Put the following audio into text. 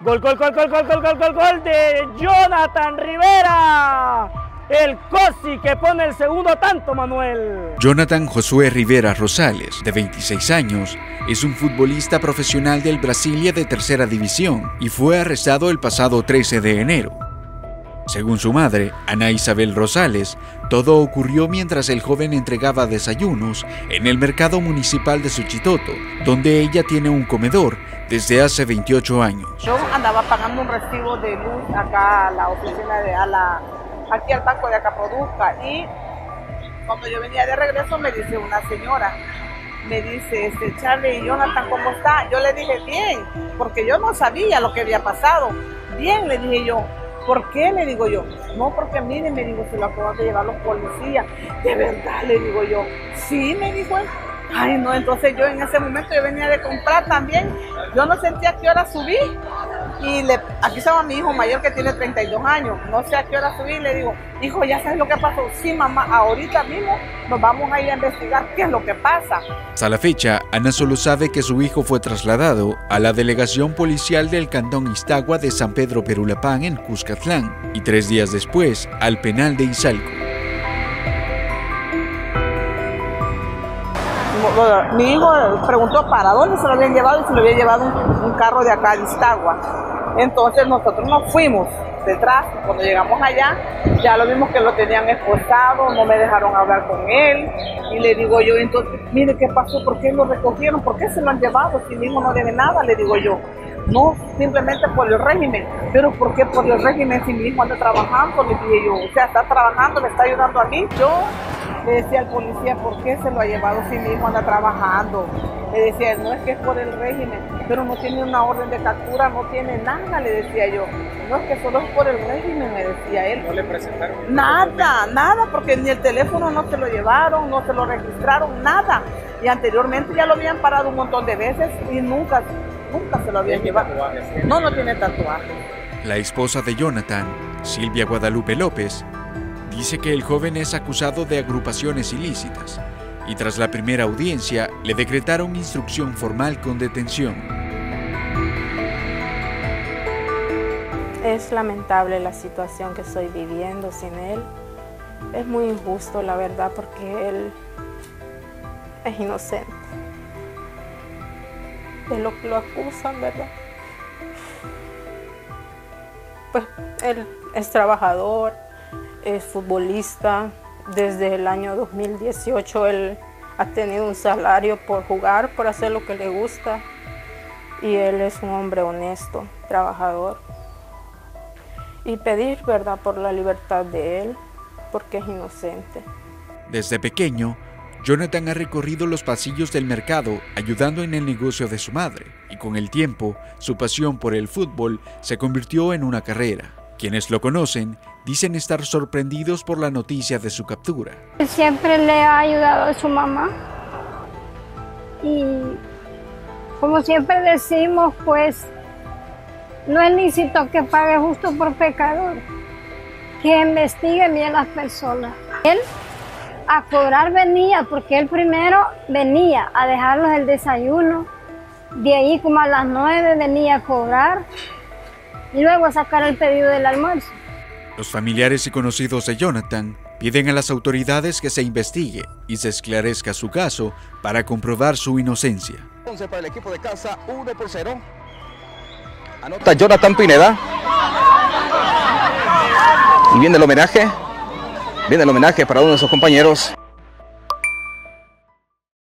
Gol, gol, gol, gol, gol, gol, gol, gol, gol de Jonathan Rivera. El Cosi que pone el segundo tanto, Manuel. Jonathan Josué Rivera Rosales, de 26 años, es un futbolista profesional del Brasilia de tercera división y fue arrestado el pasado 13 de enero. Según su madre, Ana Isabel Rosales, todo ocurrió mientras el joven entregaba desayunos en el mercado municipal de Suchitoto, donde ella tiene un comedor desde hace 28 años. Yo andaba pagando un recibo de luz acá a la oficina de a la aquí al banco de Acaproduzca y cuando yo venía de regreso me dice una señora, me dice, este, Charlie, Jonathan, ¿cómo está? Yo le dije, bien, porque yo no sabía lo que había pasado. Bien, le dije yo, ¿por qué? Le digo yo, no, porque mire, me digo, se lo acaban de llevar los policías. De verdad, le digo yo, sí, me dijo él. Ay, no, entonces yo en ese momento yo venía de comprar también. Yo no sentía a qué hora subí. Y le, aquí estaba mi hijo mayor que tiene 32 años. No sé a qué hora subí. Le digo, hijo, ¿ya sabes lo que pasó? Sí, mamá, ahorita mismo nos vamos a ir a investigar qué es lo que pasa. Hasta la fecha, Ana solo sabe que su hijo fue trasladado a la delegación policial del cantón Iztagua de San Pedro Perulapán en Cuscatlán y tres días después al penal de Izalco. mi hijo preguntó para dónde se lo habían llevado y se lo había llevado un, carro de acá de Iztagua. Entonces nosotros nos fuimos detrás, cuando llegamos allá, ya lo vimos que lo tenían esposado, no me dejaron hablar con él, y le digo yo, entonces, mire qué pasó, por qué lo recogieron, por qué se lo han llevado, si mi hijo no debe nada, le digo yo. No, simplemente por el régimen. Pero ¿por qué por el régimen si mi hijo anda trabajando? Le dije yo, o sea, está trabajando, le está ayudando a mí. Yo le decía al policía, ¿por qué se lo ha llevado si mi hijo anda trabajando? Le decía, no es que es por el régimen, pero no tiene una orden de captura, no tiene nada, le decía yo. No es que solo es por el régimen, me decía él. ¿No le presentaron? Nada, nada, porque ni el teléfono no se lo llevaron, no se lo registraron, nada. Y anteriormente ya lo habían parado un montón de veces y nunca, nunca se lo habían llevado. No, no tiene tatuajes. La esposa de Jonathan, Silvia Guadalupe López, dice que el joven es acusado de agrupaciones ilícitas y tras la primera audiencia le decretaron instrucción formal con detención. Es lamentable la situación que estoy viviendo sin él. Es muy injusto, la verdad, porque él es inocente. De lo que lo acusan, ¿verdad? Pues él es trabajador, es futbolista. Desde el año 2018 él ha tenido un salario por jugar, por hacer lo que le gusta. Y él es un hombre honesto, trabajador. Y pedir, ¿verdad?, por la libertad de él, porque es inocente. Desde pequeño, Jonathan ha recorrido los pasillos del mercado ayudando en el negocio de su madre y con el tiempo su pasión por el fútbol se convirtió en una carrera. Quienes lo conocen dicen estar sorprendidos por la noticia de su captura. Siempre le ha ayudado a su mamá y como siempre decimos, pues no es lícito que pague justo por pecador, que investigue bien las personas. Él a cobrar venía, porque él primero venía a dejarlos el desayuno, de ahí como a las nueve venía a cobrar y luego a sacar el pedido del almuerzo. Los familiares y conocidos de Jonathan piden a las autoridades que se investigue y se esclarezca su caso para comprobar su inocencia. Entonces para el equipo de casa 1 por 0. Anota Jonathan Pineda. Y viene el homenaje. Viene el homenaje para uno de sus compañeros.